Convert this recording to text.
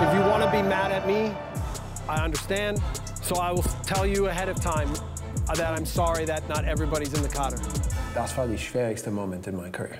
If you want to be mad at me, I understand. So I will tell you ahead of time that I'm sorry that not everybody's in the Kader. Das war die schwierigste Moment in my career.